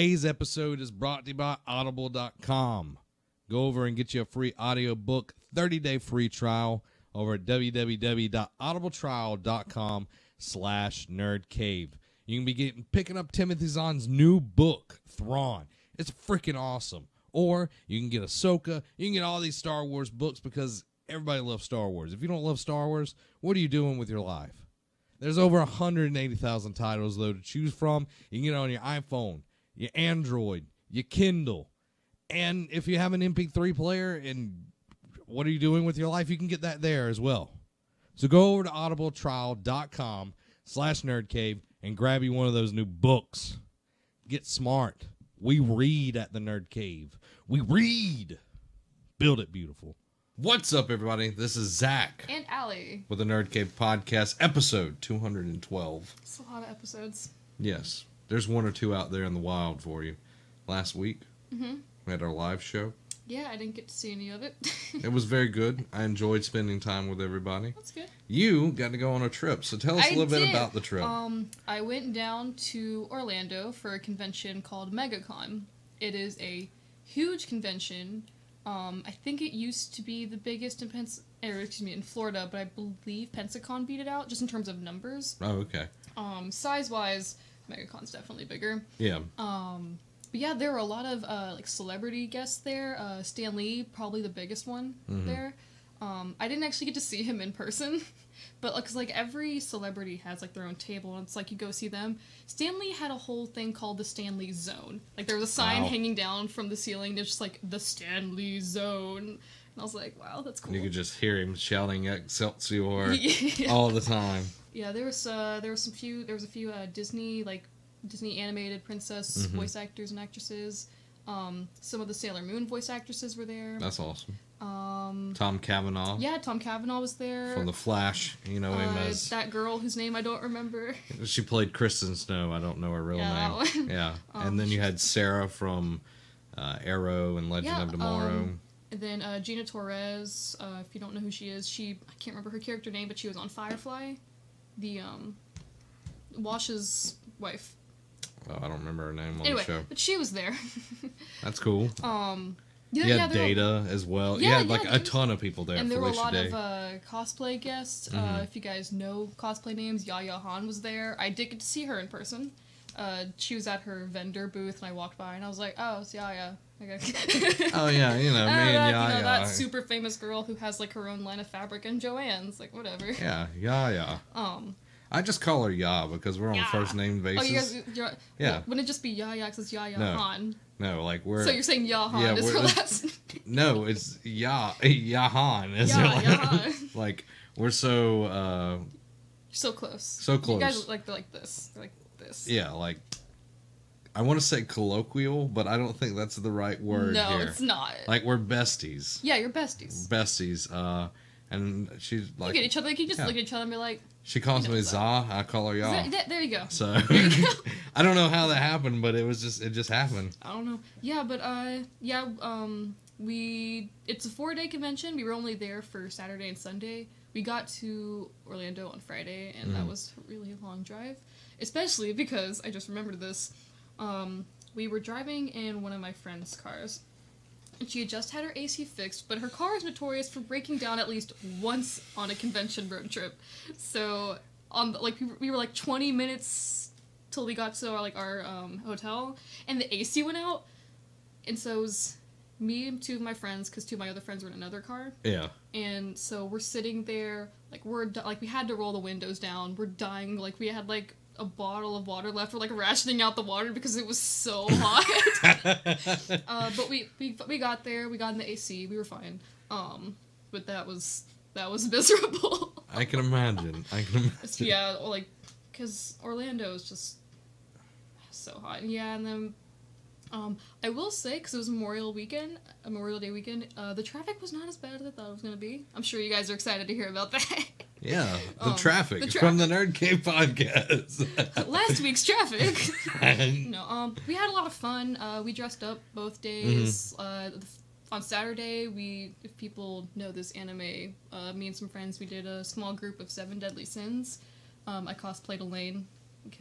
Today's episode is brought to you by Audible.com. Go over and get you a free audiobook 30 day free trial over at www.audibletrial.com slash nerdcave. You can be getting picking up Timothy Zahn's new book, Thrawn. It's freaking awesome. Or you can get Ahsoka. You can get all these Star Wars books because everybody loves Star Wars. If you don't love Star Wars, what are you doing with your life? There's over 180,000 titles though to choose from. You can get it on your iPhone, your Android, your Kindle. And if you have an MP3 player and what are you doing with your life, you can get that there as well. So go over to audibletrial.com slash nerdcave and grab you one of those new books. Get smart. We read at the Nerd Cave. We read. Build it beautiful. What's up, everybody? This is Zach And Allie. with the Nerd Cave Podcast, episode 212. It's a lot of episodes. Yes, there's one or two out there in the wild for you. Last week, Mm-hmm. we had our live show. Yeah, I didn't get to see any of it. It was very good. I enjoyed spending time with everybody. That's good. You got to go on a trip, so tell us a I little bit about the trip. Um, I went down to Orlando for a convention called MegaCon. It is a huge convention. Um, I think it used to be the biggest in Pens- or excuse me, in Florida, but I believe Pensacon beat it out just in terms of numbers. oh, okay. Um, size wise, MegaCon's definitely bigger. Yeah. Um, but yeah, there were a lot of uh, like celebrity guests there. Uh, Stan Lee, probably the biggest one Mhm. there. Um, I didn't actually get to see him in person, but like, cause like every celebrity has like their own table, and it's like you go see them. Stan Lee had a whole thing called the Stan Lee Zone. Like there was a sign Wow. hanging down from the ceiling, that's just like the Stan Lee Zone, and I was like, wow, that's cool. You could just hear him shouting Excelsior yeah. all the time. Yeah, there was uh, there was some few there was a few uh, Disney like Disney animated princess Mhm. voice actors and actresses. Um, some of the Sailor Moon voice actresses were there. That's awesome. Um, Tom Cavanagh yeah, Tom Cavanagh was there. from The Flash. You know him Uh, as. that girl whose name I don't remember. She played Kristen Snow. I don't know her real Yeah, name. Yeah. Um, and then you had Sarah from uh, Arrow and Legend Yeah, of Tomorrow. um, And then uh, Gina Torres. Uh, if you don't know who she is, she I can't remember her character name, but she was on Firefly, the um, Wash's wife. oh, I don't remember her name on Anyway, the show. but she was there. That's cool. um, You yeah, had there were- Data as well. Yeah, you had like yeah, a was- ton of people there. and there were a lot Day. of uh, cosplay guests. Uh, Mhm. if you guys know cosplay names, Yaya Han was there. I did get to see her in person. Uh, she was at her vendor booth, and I walked by, and I was like, "Oh, it's Yaya." Okay. Oh yeah, you know, me and that, Yaya. you know, that super famous girl who has like her own line of fabric and Jo-Ann's, like whatever. Yeah, Yaya. Um. I just call her Ya because we're on Ya. first name basis. Oh, basis. you guys. You're, Yeah. Well, wouldn't it just be Yaya? Because it's Yaya No. Han. no, like we're So you're saying Ya Han Yeah, is her last. no, it's Ya Yahan. Is Ya, it? Yahan. like we're so uh You're so close. So You guys close. look like they're like this. They're like this. yeah, like I want to say colloquial, but I don't think that's the right word no, here. it's not. Like we're besties, yeah, you're besties. besties. Uh, and she's like, look at each other. Like you just Yeah. look at each other and be like, she calls me Za. I call her "Is Ya. that- that- there you go. So There you go. I don't know how that happened, but it was just it just happened. I don't know. Yeah, but uh, yeah, um, we it's a four day convention. We were only there for Saturday and Sunday. We got to Orlando on Friday, and that Mhm. was a really long drive, especially because I just remembered this. Um, we were driving in one of my friend's cars. And she had just had her AC fixed, but her car is notorious for breaking down at least once on a convention road trip. So on the, like we were, we were like 20 minutes till we got to our like our um, hotel, and the AC went out, and so it was me and two of my friends, because two of my other friends were in another car, Yeah. and so we're sitting there like we're like we had to roll the windows down. We're dying like we had like a bottle of water left. We're like rationing out the water because it was so hot. uh, but we, we we got there. We got in the AC. We were fine. Um, but that was that was miserable. I can imagine. I can imagine. yeah, like because Orlando is just so hot. Yeah, and then um, I will say because it was Memorial Weekend, Memorial Day weekend, uh, the traffic was not as bad as I thought it was gonna be. I'm sure you guys are excited to hear about that. Yeah, the Um, traffic the from the Nerd Cave podcast. Last week's traffic. no, um, we had a lot of fun. Uh, we dressed up both days. Uh, the f- on Saturday, we, if people know this anime, uh, me and some friends, we did a small group of Seven Deadly Sins. Um, I cosplayed Elaine.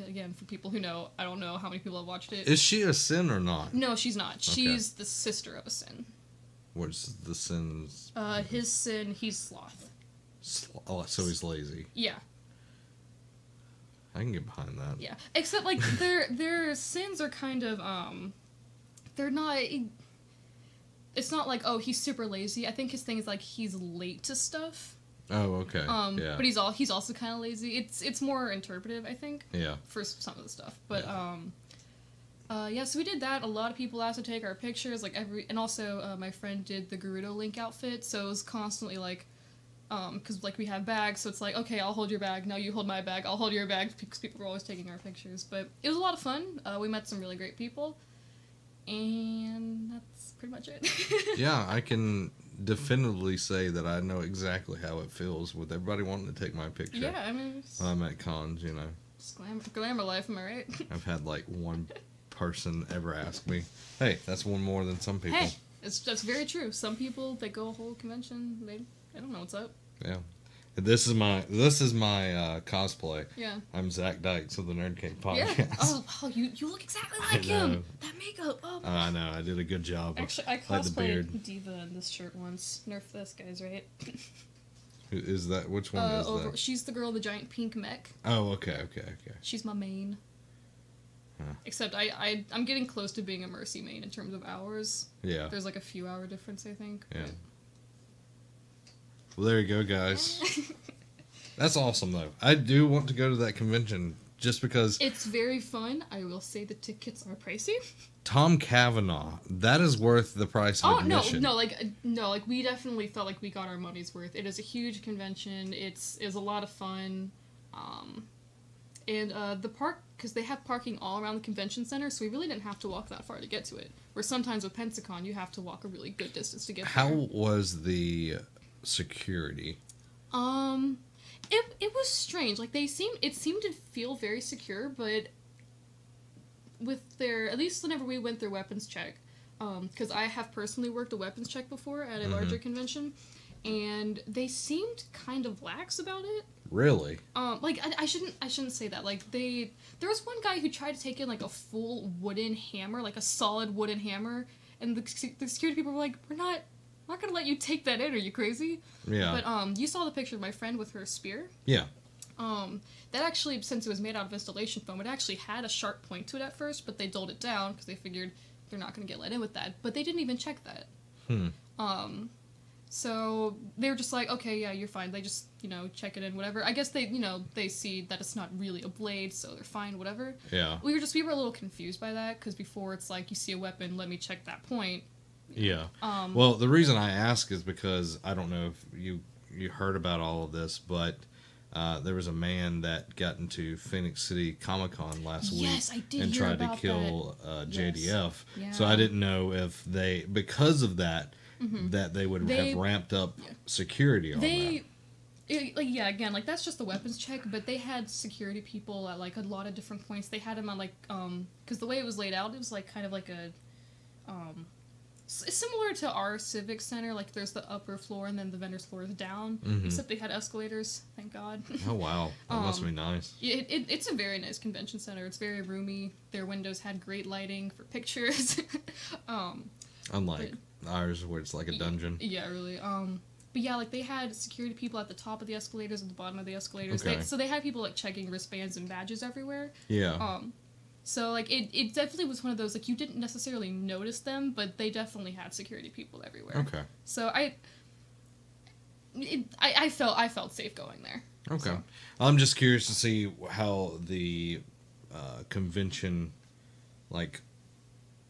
again for people who know, I don't know how many people have watched it. Is she a sin or not? no, she's not. She's the sister of a sin. What's the sins? Uh, his sin, he's sloth. Oh, so he's lazy. Yeah, I can get behind that. yeah. Except like their their sins are kind of um, they're not. It's not like oh he's super lazy. I think his thing is like he's late to stuff. Oh, okay. Um, yeah. but he's all he's also kind of lazy. It's it's more interpretive, I think. yeah. for some of the stuff. But Yeah. um uh yeah, so we did that. A lot of people asked to take our pictures, like every and also uh, my friend did the Gerudo Link outfit, so it was constantly like um cuz like we have bags, so it's like, okay, I'll hold your bag. No, you hold my bag. I'll hold your bag because people were always taking our pictures. But it was a lot of fun. Uh, we met some really great people. And that's pretty much it. yeah, I can definitively say that I know exactly how it feels with everybody wanting to take my picture. Yeah, I mean, I'm at cons, you know. it's glamour, glamour life, am I right? I've had like one person ever ask me, "Hey, that's one more than some people." Hey, it's that's very true. Some people they go a whole convention, they they don't know what's up. Yeah. This is my this is my uh, cosplay. Yeah. I'm Zach Dykes of the Nerd Cave Yeah. podcast. Oh, wow, you you look exactly I like him. That makeup. Oh. Uh, I know I did a good job. Actually, I like the beard. cosplayed D.Va in this shirt once. Nerf this, guys, right? Who- Is that which one Uh, is over, that? she's the girl, the giant pink mech. Oh, okay, okay, okay. She's my main. Huh. Except I, I I'm getting close to being a Mercy main in terms of hours. Yeah. There's like a few hour difference, I think. Yeah. Well, there you go, guys. That's awesome, though. I do want to go to that convention just because it's very fun. I will say the tickets are pricey. Tom Cavanagh. That is worth the price of Oh no, admission. no, like uh, no, like we definitely felt like we got our money's worth. It is a huge convention. It's is a lot of fun, um, and uh, the park because they have parking all around the convention center, so we really didn't have to walk that far to get to it. Where sometimes with Pensacon, you have to walk a really good distance to get to it. How there. was the security? Um, it it was strange. Like they seemed it seemed to feel very secure, but with their at least whenever we went through weapons check, um, because I have personally worked a weapons check before at a Mhm. larger convention, and they seemed kind of lax about it. Really? Um, like I, I shouldn't I shouldn't say that. Like they there was one guy who tried to take in like a full wooden hammer, like a solid wooden hammer, and the, the security people were like, "We're not." Not gonna let you take that in. Are you crazy? Yeah. But um, you saw the picture of my friend with her spear. yeah. Um, that actually, since it was made out of installation foam, it actually had a sharp point to it at first, but they dulled it down because they figured they're not going to get let in with that. But they didn't even check that. Hmm. Um, so they were just like, okay, yeah, you're fine. They just, you know, check it in, whatever. I guess they, you know, they see that it's not really a blade, so they're fine, whatever. Yeah. We were just, we were a little confused by that because before it's like, you see a weapon, let me check that point. Yeah. Um, Well, the reason I ask is because I don't know if you you heard about all of this, but uh, there was a man that got into Phoenix City Comic Con last Yes, week I did and hear tried to about kill uh, Yes. JDF. Yeah. So I didn't know if they, because of that, Mhm. that they would They- have ramped up Yeah. security on they it, like yeah again like that's just the weapons check but they had security people at like a lot of different points they had them on like um because the way it was laid out it was like kind of like a um s- similar to our civic center like there's the upper floor and then the vendors floor is down Mhm. except they had escalators thank god. Oh wow, that must Um, be nice. it, it, it's a very nice convention center it's very roomy their windows had great lighting for pictures um Unlike ours, where it's like a dungeon. Yeah, really. Um, but yeah, like they had security people at the top of the escalators, at the bottom of the escalators. They, Okay. so they had people like checking wristbands and badges everywhere. Yeah. Um, so like it, it definitely was one of those like you didn't necessarily notice them, but they definitely had security people everywhere. okay. So I, it, I, I felt I felt safe going there. Okay. So- I'm just curious to see how the uh, convention, like,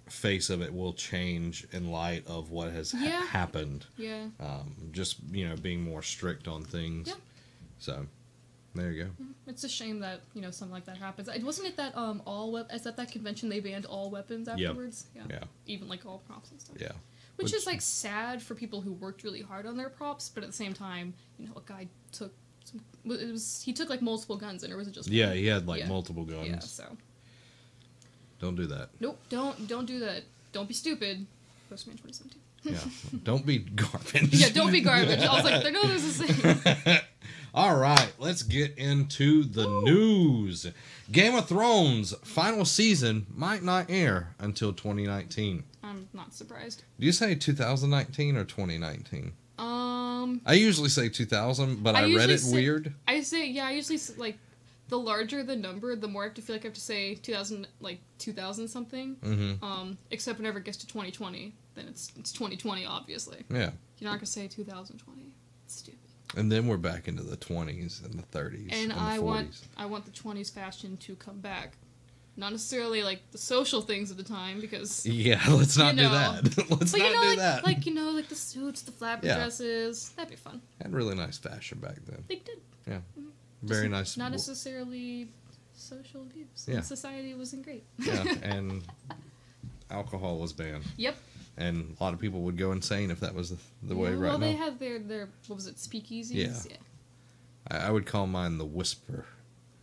face of it will change in light of what has ha- Yeah. happened. Yeah. Um, just you know, being more strict on things. Yeah. So, there you go. It's a shame that you know something like that happens. It wasn't it that um all wep- is that that convention they banned all weapons afterwards. Yeah. Yeah. Even like all props and stuff. Yeah. Which, Which- is like sad for people who worked really hard on their props, but at the same time, you know, a guy took some. It was he took like multiple guns, and or was it just Yeah, one? he had like Yeah. multiple guns. Yeah. So Don't do that. nope, don't don't do that. Don't be stupid. Postman 2017. Yeah. don't be garbage. yeah, don't be garbage. I was like, know there's a thing. All right, let's get into the news. Game of Thrones final season might not air until 2019. I'm not surprised. Do you say 2019 or 2019? Um, I usually say 2000, but I I, read it say- weird. I say yeah. I usually s- like the larger the number, the more I have to feel like I have to say 2000, like 2000 something. hmm Um, except whenever it gets to 2020, then it's it's 2020. Obviously, Yeah. you're not gonna say 2020. It's stupid. And then we're back into the 20s and the 30s And and, I 40s. want I want the 20s fashion to come back. Not necessarily like the social things of the time because Yeah, let's not You do that. let's but not you know do like that. like you know like the suits, the flapper Yeah. dresses. That'd be fun. Had really nice fashion back then. They did. Yeah. Mm-hmm. Very Just nice. Not necessarily social views. Yeah. And society wasn't great. yeah, and alcohol was banned. Yep. And a lot of people would go insane if that was the, the way Yeah, right well, now. they had their their what was it speakeasies? Yeah. I, I would call mine the whisper.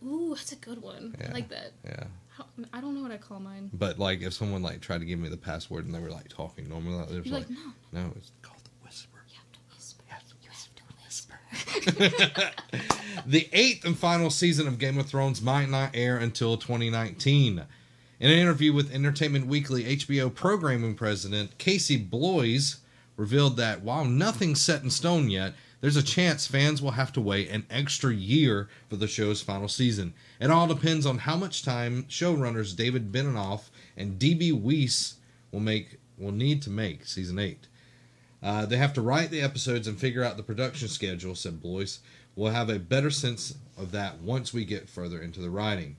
Ooh, that's a good one. Yeah. I like that. Yeah. I don't, I don't know what I call mine. But like if someone like tried to give me the password and they were like talking normally, they was You're like, like, no, no, it's called the whisper. you have to whisper. You have to whisper. the eighth and final season of Game of Thrones might not air until 2019. In an interview with Entertainment Weekly, HBO programming president Casey Bloys revealed that while nothing's set in stone yet, there's a chance fans will have to wait an extra year for the show's final season. It all depends on how much time showrunners David Benioff and D.B. Weiss will make will need to make season eight. Uh, they have to write the episodes and figure out the production schedule, said Bloys. We'll have a better sense of that once we get further into the writing.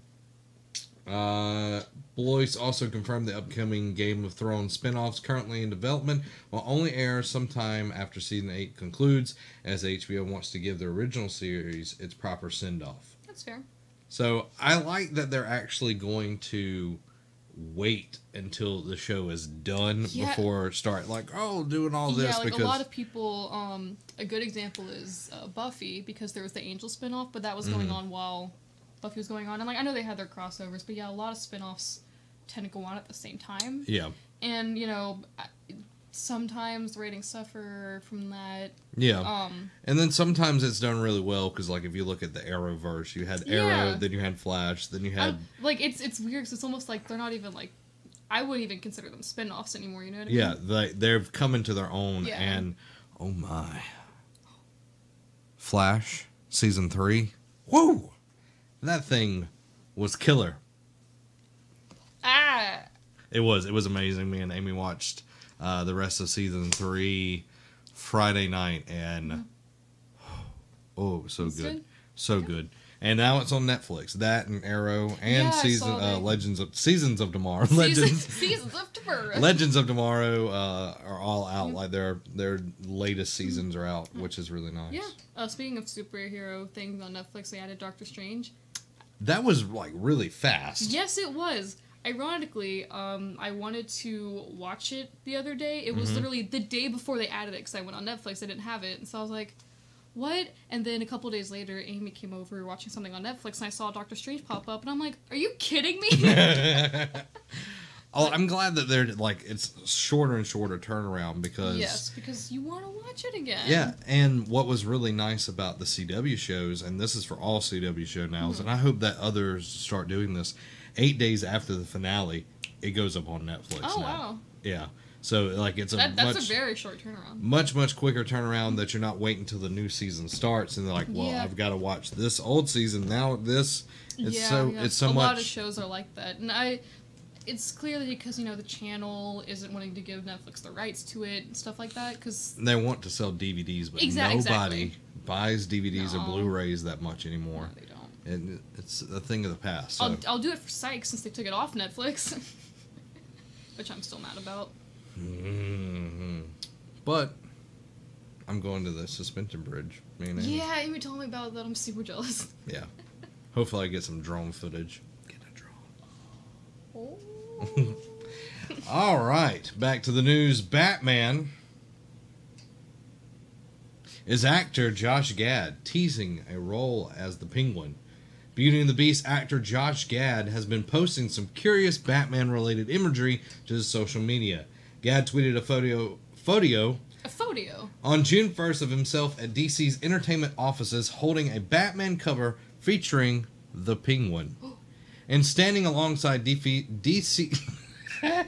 Uh, Bloys also confirmed the upcoming Game of Thrones spin-offs currently in development will only air sometime after season 8 concludes, as HBO wants to give the original series its proper send-off. That's fair. So I like that they're actually going to wait until the show is done Yeah. before start like oh doing all this yeah, like because a lot of people. Um, a good example is uh, Buffy because there was the Angel spinoff, but that was going Mhm. on while Buffy was going on, and like I know they had their crossovers, but yeah, a lot of spinoffs tend to go on at the same time, yeah and you know. Sometimes the ratings suffer from that. yeah Um, and then sometimes it's done really well because like if you look at the Arrowverse you had Arrow Yeah. then you had Flash then you had I- like it's it's weird 'cause it's almost like they're not even like. I wouldn't even consider them spin-offs anymore. You know what I mean? yeah they they've come into their own Yeah. and oh my Flash season three whoa that thing was killer Ah. It was. It was amazing. Me and Amy watched uh, the rest of season three Friday night, and oh, it was so Mm-hmm. Good, good? so good. And now it's on Netflix. That and Arrow and Yeah, season uh. Legends of Seasons of Tomorrow. Season, Legends. seasons of tomorrow. Legends of Tomorrow uh, are all out. Like their their latest seasons are out, which is really nice. Yeah. Uh, speaking of superhero things on Netflix, they added Doctor Strange. That was like really fast. Yes, it was. Ironically, um, I wanted to watch it the other day. It was Mhm. literally the day before they added it because I went on Netflix. I didn't have it, and so I was like, "What?" And then a couple days later, Amy came over watching something on Netflix, and I saw Doctor Strange pop up, and I'm like, "Are you kidding me?" oh, I'm glad that they're like it's shorter and shorter turnaround because yes, because you want to watch it again. Yeah, and what was really nice about the CW shows, and this is for all CW show nows, Mm-hmm. and I hope that others start doing this. Eight days after the finale, it goes up on Netflix. Oh now. wow, Yeah, so like it's a that, that's much a very short turnaround. much much quicker turnaround that you're not waiting until the new season starts and they're like, well, Yeah. I've got to watch this old season now. This it's yeah, so yeah. it's so a much. lot of shows are like that, and I. It's clearly because you know the channel isn't wanting to give Netflix the rights to it and stuff like that. Because they want to sell DVDs, but Exact- nobody exactly. buys DVDs or Blu-rays that much anymore. No, they don't. And it's a thing of the past. So. I'll, I'll do it for Psych since they took it off Netflix, which I'm still mad about. hmm But I'm going to the suspension bridge. Me and Amy. Yeah, Amy told me about that. I'm super jealous. Yeah. Hopefully, I get some drone footage. Get a drone. Oh. Oh. All right, back to the news. Batman is actor Josh Gad teasing a role as the Penguin. Beauty and the Beast actor Josh Gad has been posting some curious Batman related imagery to his social media. Gad tweeted a photo photo A photo. on June 1st of himself at DC's entertainment offices holding a Batman cover featuring the Penguin. And standing alongside DC. DC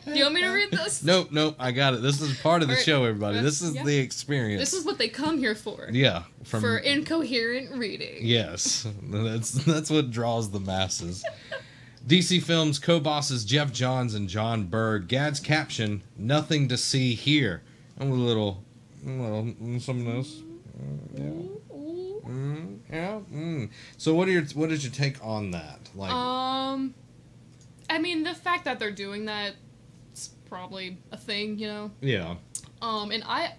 Do you want me to read this? nope, nope, I got it. This is part of the Alright, show, everybody. This is yeah. the experience. This is what they come here for. yeah, from For incoherent reading. Yes, that's that's what draws the masses. DC Films co-bosses Geoff Johns and Jon Berg. Gad's caption: "Nothing to see here." And with a little, a little some of this. Ooh. Mm, yeah. Mm. So what are your what is your take on that? Like, Um, I mean, the fact that they're doing that, it's probably a thing, you know. yeah, Um, and I,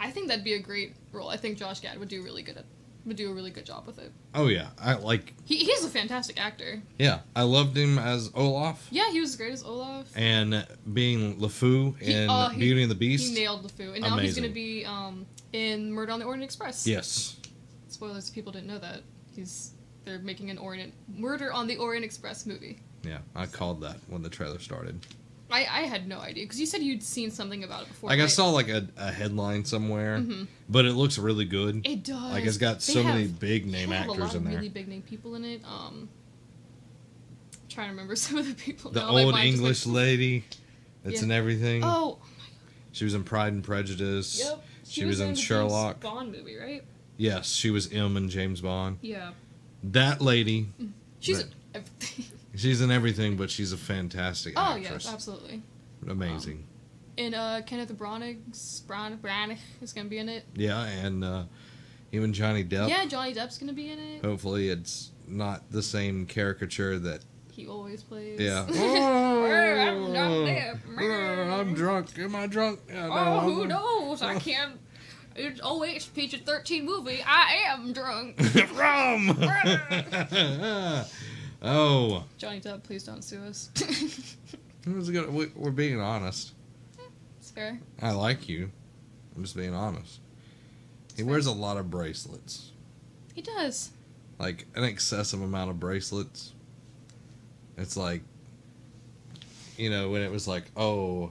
I think that'd be a great role. I think Josh Gad would do really good at, would do a really good job with it. oh yeah, I like He he's a fantastic actor. yeah. I loved him as Olaf Yeah, he was great as Olaf. and being LeFou He- in uh, he- Beauty and the Beast. He nailed the foo, and now he's gonna be um in Murder on the Orient Express. yes. Spoilers, if people didn't know that he's they're making an Orient Murder on the Orient Express movie. Yeah, I called that when the trailer started. I I had no idea because you said you'd seen something about it before. Like I right? saw like a, a headline somewhere, Mhm. but it looks really good. It does. like it's got They so have- many big name they have a actors lot in of there. Really big name people in it. Um, trying to remember some of the people. the now. Old just, like, English lady that's Yeah. in everything. Oh, my god. She was in Pride and Prejudice. yep. She was in the James Sherlock. Bond movie, right? Yes, she was M in James Bond. Yeah. That lady, She's. Right. everything. she's in everything, but she's a fantastic oh actress. yes, absolutely. Amazing. And uh, Kenneth Branagh's Bran Branagh is gonna be in it. yeah, and uh, even Johnny Depp. Yeah, Johnny Depp's gonna be in it. Hopefully, it's not the same caricature that. He always plays. Yeah. I'm. Oh, I'm drunk. Am I drunk? Yeah, no, Oh, who I'm- knows? I can't. It's oh it's PG thirteen movie. I am drunk. Rum. oh, Johnny Depp, please don't sue us. good. we- We're being honest. it's fair. I like you. I'm just being honest. He wears a lot of bracelets, He does. like an excessive amount of bracelets. It's like, you know, when it was like, oh,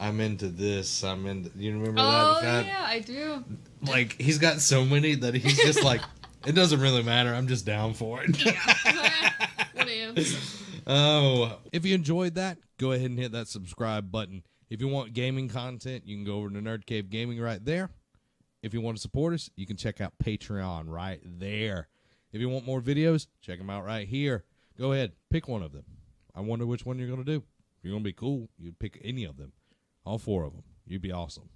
I'm into this. I'm into. You remember Oh that? That- yeah, I do. Like he's got so many that he's just like, it doesn't really matter. I'm just down for it. What ifs? Oh, if you enjoyed that, go ahead and hit that subscribe button. If you want gaming content, you can go over to Nerd Cave Gaming right there. If you want to support us, you can check out Patreon right there. If you want more videos, check them out right here. Go ahead, pick one of them. I wonder which one you're going to do. If you're going to be cool, you'd pick any of them. All four of them. You'd be awesome.